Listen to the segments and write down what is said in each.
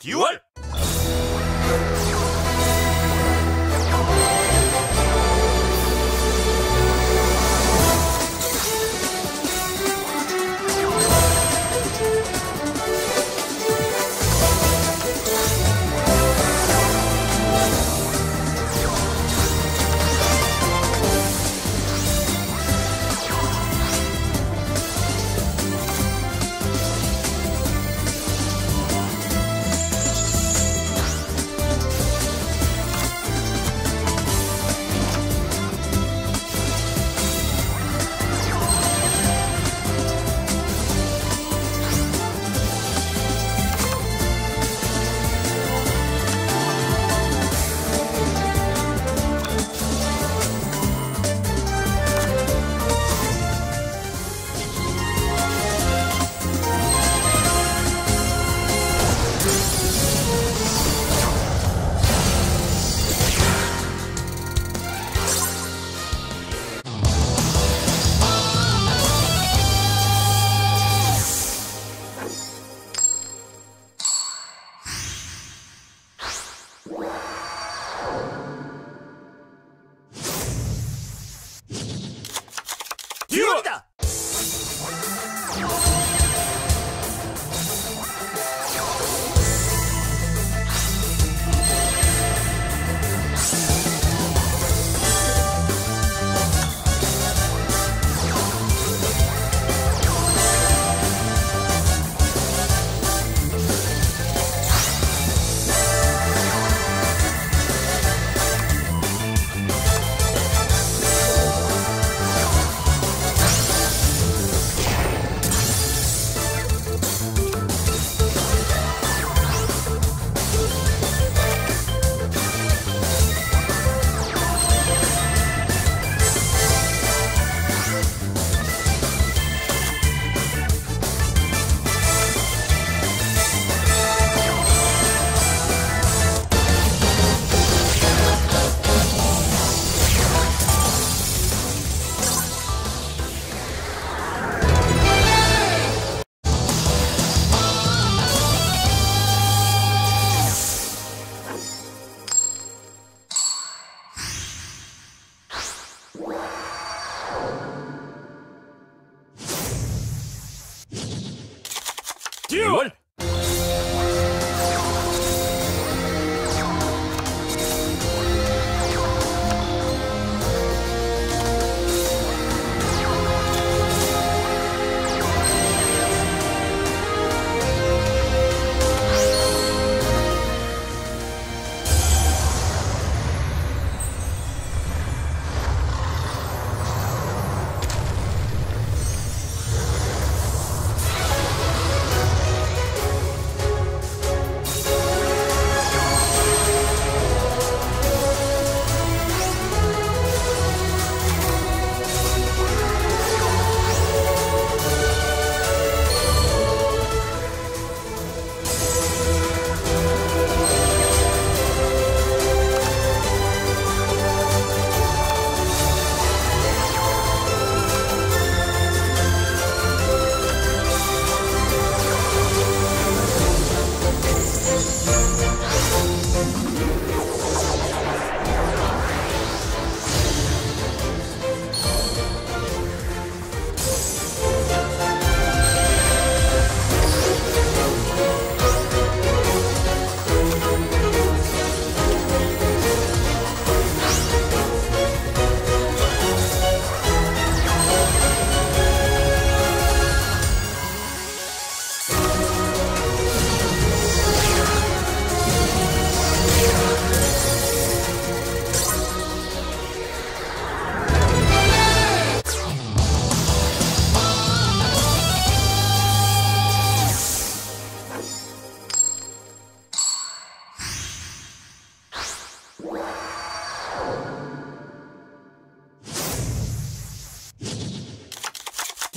듀얼! 듀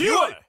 Do it!